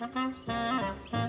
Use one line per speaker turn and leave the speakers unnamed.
Mm-hmm.